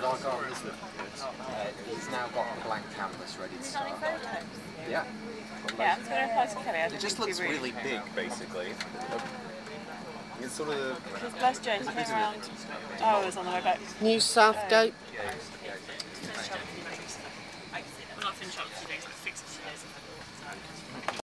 but I got is looking good. Uh, he's now got a blank canvas ready to start. Yeah. Yeah, I'm going to pass Kelly. It just looks really big, basically. It's sort of. Because Les Jones came around. Oh, I was on the way back. New Southgate. Uh, yeah.